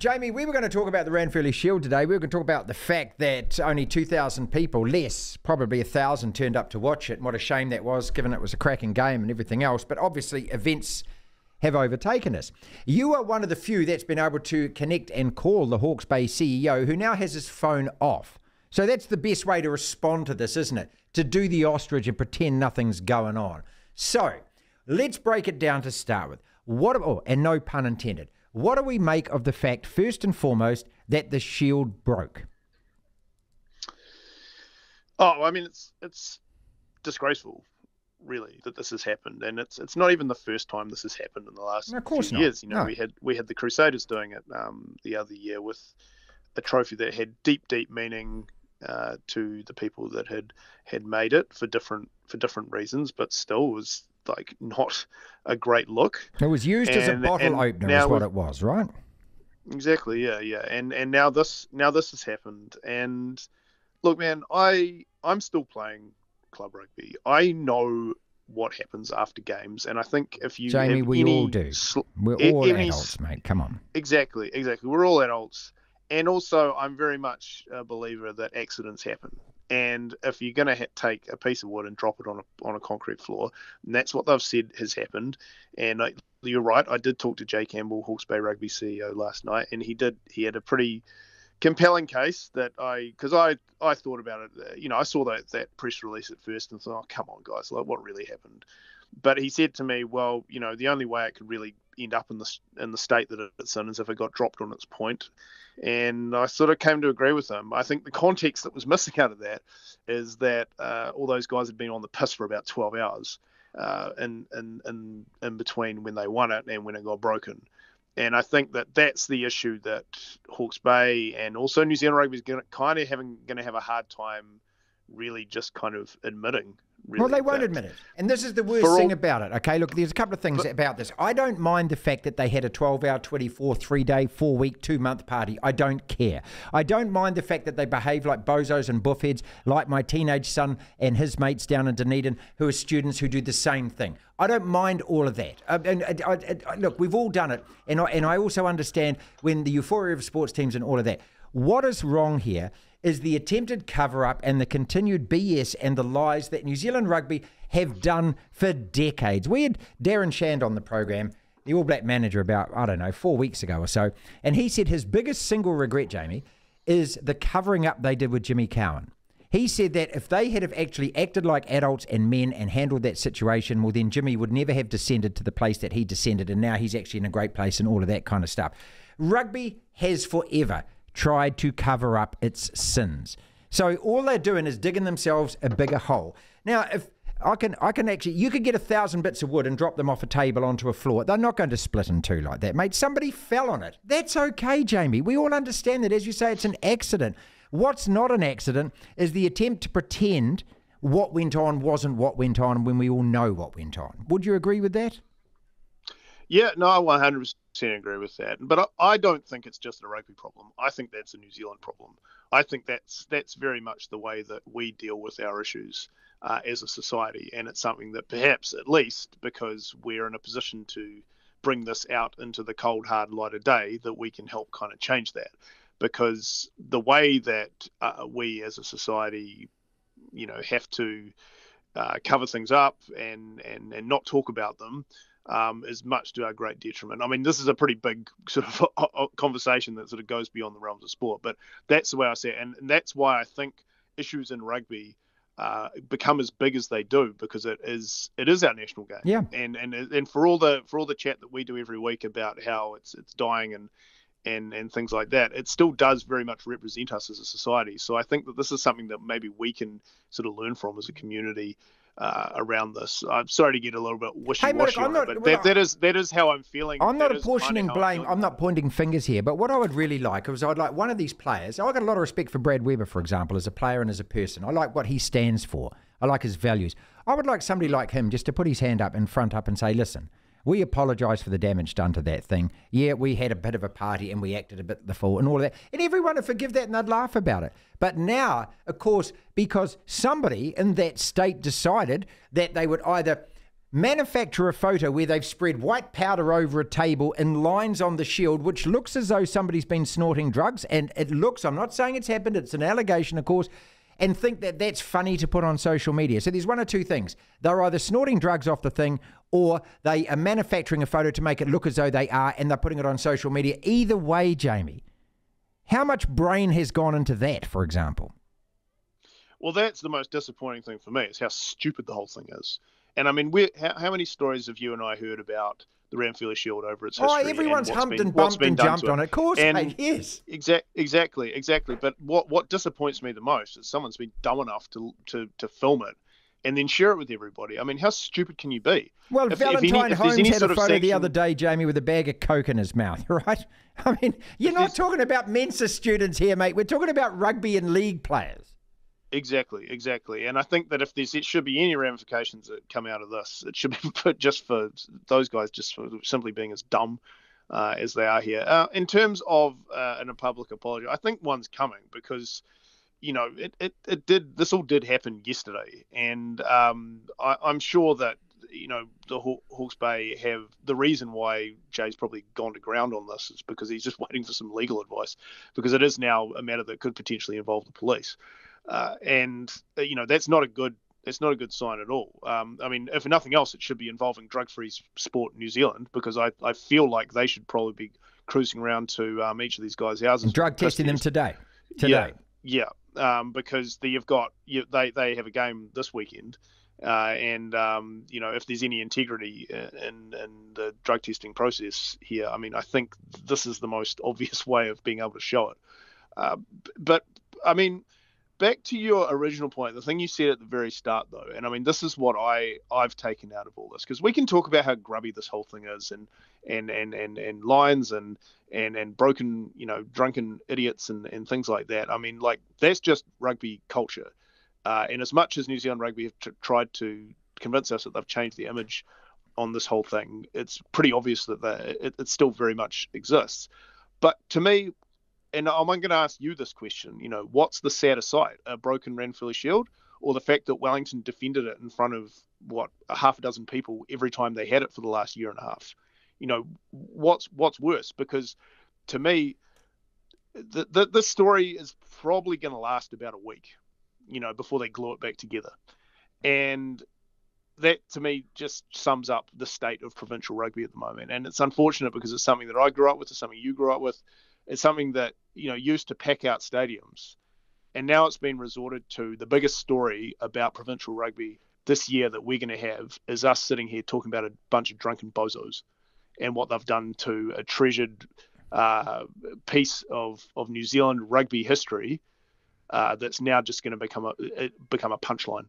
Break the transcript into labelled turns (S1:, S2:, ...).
S1: Jamie, we were going to talk about the Ranfurly Shield today. We were going to talk about the fact that only 2,000 people, less, probably 1,000, turned up to watch it. And what a shame that was, given it was a cracking game and everything else. But obviously, events have overtaken us. You are one of the few that's been able to connect and call the Hawke's Bay CEO who now has his phone off. So that's the best way to respond to this, isn't it? To do the ostrich and pretend nothing's going on. So let's break it down to start with. What, oh, and no pun intended. What do we make of the fact, first and foremost, that the shield broke?
S2: Oh, I mean, it's it's disgraceful, really, that this has happened, and it's it's not even the first time this has happened in the last
S1: No, of course
S2: few
S1: not.
S2: years. You know,
S1: No.
S2: we had we had the Crusaders doing it um, the other year with a trophy that had deep, deep meaning uh, to the people that had had made it for different for different reasons, but still was like not a great look.
S1: It was used as a bottle
S2: and
S1: opener, is what it was, right?
S2: Exactly. Yeah, yeah. And and now this now this has happened. And look, man, I I'm still playing club rugby. I know what happens after games, and I think if you
S1: Jamie, we
S2: any
S1: all do. We're all
S2: any
S1: adults, mate. Come on.
S2: Exactly, exactly. We're all adults, and also I'm very much a believer that accidents happen. And if you're going to ha- take a piece of wood and drop it on a on a concrete floor, and that's what they've said has happened. And I, you're right. I did talk to Jay Campbell, Hawke's Bay Rugby CEO, last night, and he did. He had a pretty compelling case that I because I I thought about it. You know, I saw that that press release at first and thought, oh come on, guys, like what really happened? But he said to me, well, you know, the only way it could really end up in the in the state that it's in as if it got dropped on its point. And I sort of came to agree with him. I think the context that was missing out of that is that uh, all those guys had been on the piss for about 12 hours uh, in, in, in, in between when they won it and when it got broken. And I think that that's the issue that Hawke's Bay and also New Zealand Rugby is kind of having going to have a hard time really just kind of admitting. Really,
S1: well, they won't
S2: that-
S1: admit it. And this is the worst
S2: all-
S1: thing about it. Okay, look, there's a couple of things about this. I don't mind the fact that they had a 12 hour, 24, three day, four week, two month party. I don't care. I don't mind the fact that they behave like bozos and buffheads, like my teenage son and his mates down in Dunedin, who are students who do the same thing. I don't mind all of that. Uh, and, and, I- I- look, we've all done it. And I, and I also understand when the euphoria of sports teams and all of that. What is wrong here is the attempted cover up and the continued BS and the lies that New Zealand rugby have done for decades. We had Darren Shand on the program, the All Black manager, about, I don't know, four weeks ago or so, and he said his biggest single regret, Jamie, is the covering up they did with Jimmy Cowan. He said that if they had have actually acted like adults and men and handled that situation, well, then Jimmy would never have descended to the place that he descended, and now he's actually in a great place and all of that kind of stuff. Rugby has forever tried to cover up its sins. So all they're doing is digging themselves a bigger hole. Now, if I can, I can actually, you could get a thousand bits of wood and drop them off a table onto a floor. They're not going to split in two like that, mate. Somebody fell on it. That's okay, Jamie. We all understand that. As you say, it's an accident. What's not an accident is the attempt to pretend what went on wasn't what went on when we all know what went on. Would you agree with that?
S2: Yeah, no, I 100% agree with that. But I, I don't think it's just a rugby problem. I think that's a New Zealand problem. I think that's that's very much the way that we deal with our issues uh, as a society, and it's something that perhaps, at least, because we're in a position to bring this out into the cold, hard light of day, that we can help kind of change that. Because the way that uh, we as a society, you know, have to uh, cover things up and, and and not talk about them um, is much to our great detriment. I mean, this is a pretty big sort of conversation that sort of goes beyond the realms of sport, but that's the way I see it, and, and that's why I think issues in rugby uh, become as big as they do because it is it is our national game.
S1: Yeah.
S2: And and and for all the for all the chat that we do every week about how it's it's dying and and and things like that, it still does very much represent us as a society. So I think that this is something that maybe we can sort of learn from as a community uh, around this. I'm sorry to get a little bit wishy-washy
S1: Hey, Mark, I'm
S2: on
S1: not-
S2: it, but that, that is that is how I'm feeling.
S1: I'm not
S2: That
S1: apportioning blame. I'm not pointing fingers here. But what I would really like is I'd like one of these players. I've got a lot of respect for Brad Weber, for example, as a player and as a person. I like what he stands for. I like his values. I would like somebody like him just to put his hand up in front up and say, listen, we apologise for the damage done to that thing. Yeah, we had a bit of a party and we acted a bit the fool and all of that. And everyone would forgive that and they'd laugh about it. But now, of course, because somebody in that state decided that they would either manufacture a photo where they've spread white powder over a table in lines on the shield, which looks as though somebody's been snorting drugs. And it looks, I'm not saying it's happened, it's an allegation, of course, and think that that's funny to put on social media. So there's one or two things. They're either snorting drugs off the thing or they are manufacturing a photo to make it look as though they are and they're putting it on social media. Either way, Jamie, how much brain has gone into that, for example?
S2: Well, that's the most disappointing thing for me is how stupid the whole thing is. And I mean, how, how, many stories have you and I heard about the Ranfurly Shield over its oh, history?
S1: Oh, everyone's humped been, and bumped and jumped on it. Of course, and mate, yes.
S2: Exact, exactly, exactly. But what what disappoints me the most is someone's been dumb enough to to to film it and then share it with everybody. I mean, how stupid can you be?
S1: Well, if, Valentine if any, Holmes had a photo the other day, Jamie, with a bag of coke in his mouth, right? I mean, you're if not talking about Mensa students here, mate. We're talking about rugby and league players.
S2: Exactly, exactly. And I think that if there's it should be any ramifications that come out of this, it should be put just for those guys just for simply being as dumb uh, as they are here. Uh, in terms of uh, a public apology, I think one's coming because you know it, it, it did this all did happen yesterday, and um, I, I'm sure that you know the Hawke's Bay have the reason why Jay's probably gone to ground on this is because he's just waiting for some legal advice because it is now a matter that could potentially involve the police uh, and uh, you know that's not a good that's not a good sign at all. Um, I mean, if nothing else, it should be involving drug-free sport in New Zealand because I, I feel like they should probably be cruising around to um, each of these guys' houses,
S1: and drug testing them today. Today,
S2: yeah, yeah, um, because the, you've got you, they they have a game this weekend. Uh, and um, you know if there's any integrity in, in the drug testing process here, I mean I think this is the most obvious way of being able to show it. Uh, but I mean, back to your original point, the thing you said at the very start, though, and I mean, this is what I I've taken out of all this because we can talk about how grubby this whole thing is, and and and and and lines and and and broken, you know, drunken idiots and and things like that. I mean, like that's just rugby culture. Uh, and as much as New Zealand rugby have t- tried to convince us that they've changed the image on this whole thing, it's pretty obvious that it, it still very much exists. But to me, and I'm going to ask you this question. You know, what's the sadder sight, a broken Ranfurly Shield, or the fact that Wellington defended it in front of what a half a dozen people every time they had it for the last year and a half? You know, what's what's worse? Because to me, the, the this story is probably going to last about a week. You know, before they glue it back together, and that to me just sums up the state of provincial rugby at the moment. And it's unfortunate because it's something that I grew up with, it's something you grew up with. It's something that you know used to pack out stadiums, and now it's been resorted to. The biggest story about provincial rugby this year that we're going to have is us sitting here talking about a bunch of drunken bozos and what they've done to a treasured uh, piece of, of New Zealand rugby history uh, that's now just going to become a become a punchline.